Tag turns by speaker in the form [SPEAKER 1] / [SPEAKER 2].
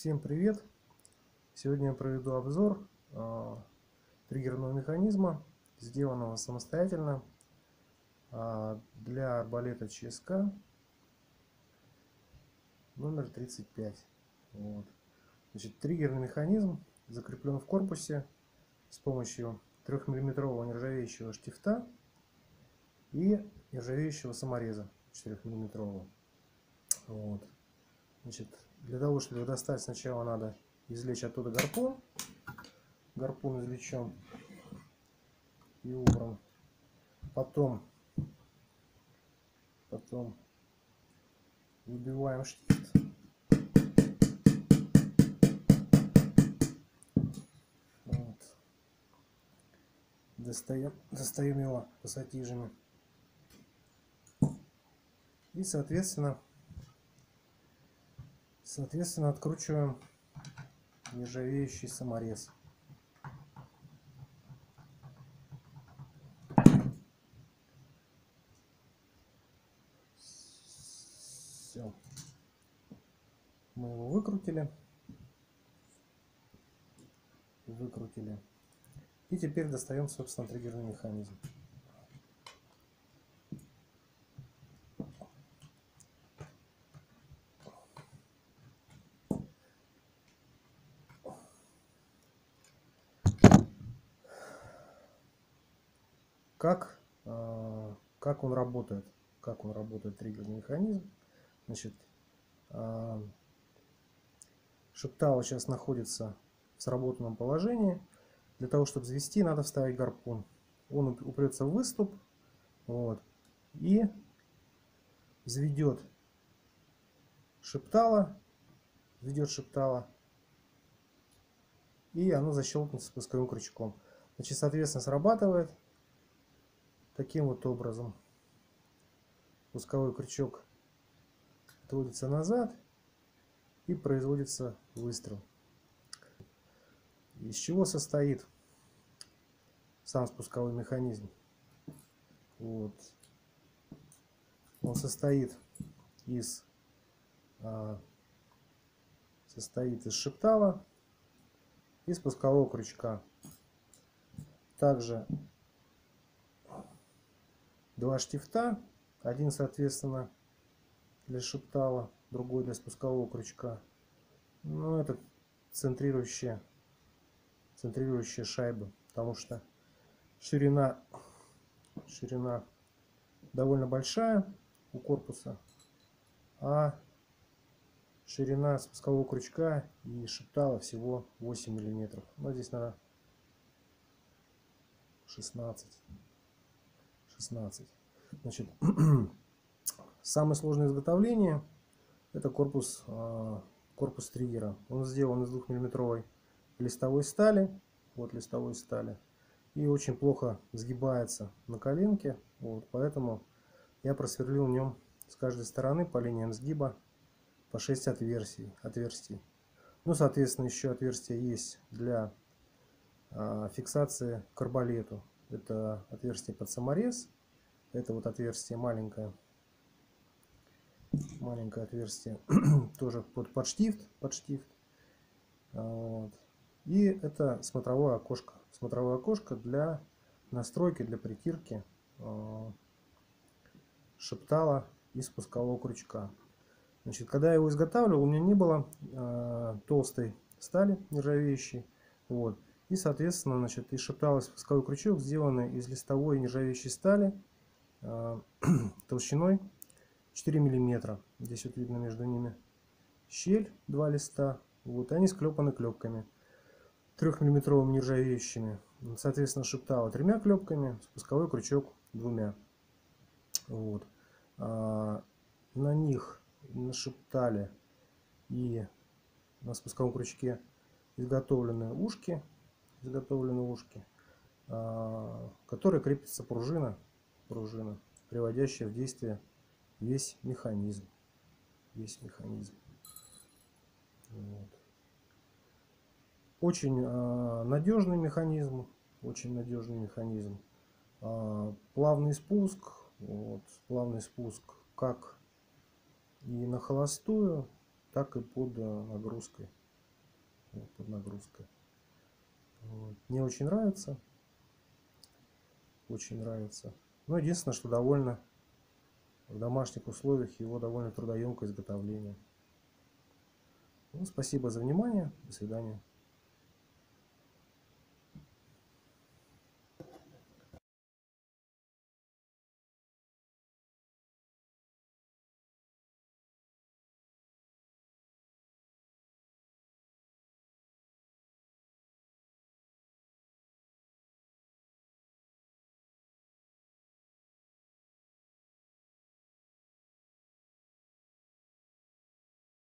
[SPEAKER 1] Всем привет! Сегодня я проведу обзор э, триггерного механизма, сделанного самостоятельно э, для арбалета ЧСК номер 35. Вот. Значит, триггерный механизм закреплен в корпусе с помощью 3-мм нержавеющего штифта и нержавеющего самореза 4-мм. Вот. Значит, для того, чтобы достать, сначала надо извлечь оттуда гарпун. Гарпун извлечем и убран. Потом, потом выбиваем штифт. Вот. Достаем, достаем его пассатижами. И, соответственно, Соответственно, откручиваем нержавеющий саморез. Все. Мы его выкрутили. Выкрутили. И теперь достаем, собственно, триггерный механизм. Как, а, как он работает, как он работает триггерный механизм. Значит, а, шептала сейчас находится в сработанном положении. Для того, чтобы взвести, надо вставить гарпун. Он упрется в выступ вот, и взведет шептала, введет шептала, и оно защелкнется спусковым крючком. Значит, соответственно, срабатывает таким вот образом пусковой крючок отводится назад и производится выстрел. Из чего состоит сам спусковой механизм? Вот. Он состоит из а, состоит из шептала и спускового крючка. Также два штифта. Один, соответственно, для шептала, другой для спускового крючка. Ну, это центрирующая, центрирующая шайба, потому что ширина, ширина довольно большая у корпуса, а ширина спускового крючка и шептала всего 8 миллиметров. Но здесь надо 16. 16. Значит, самое сложное изготовление это корпус, а, корпус триггера. Он сделан из 2-миллиметровой листовой стали. Вот листовой стали. И очень плохо сгибается на коленке. Вот, поэтому я просверлил в нем с каждой стороны по линиям сгиба по 6 отверстий. отверстий. Ну, соответственно, еще отверстия есть для а, фиксации к. Это отверстие под саморез. Это вот отверстие маленькое. Маленькое отверстие. Тоже под, под штифт. Под штифт. А, вот. И это смотровое окошко. Смотровое окошко для настройки, для притирки э, шептала и спускового крючка. Значит, когда я его изготавливал, у меня не было э, толстой стали нержавеющей. Вот. И, соответственно, значит, и шептал спусковой крючок, сделанный из листовой нержавеющей стали э, толщиной 4 миллиметра. Здесь вот видно между ними щель, два листа. Вот, и они склепаны клепками. 3 миллиметровыми нержавеющими. Соответственно, шептала тремя клепками, спусковой крючок двумя. Вот. А, на них нашептали и на спусковом крючке изготовленные ушки изготовлены ушки, а, которые крепится пружина, пружина, приводящая в действие весь механизм. Весь механизм. Вот. Очень э, надежный механизм, очень надежный механизм. Э, плавный спуск, вот, плавный спуск как и на холостую, так и под нагрузкой. вот, под нагрузкой. Вот. Мне очень нравится. Очень нравится. Но единственное, что довольно в домашних условиях его довольно трудоемкое изготовление. Ну, спасибо за внимание. До свидания.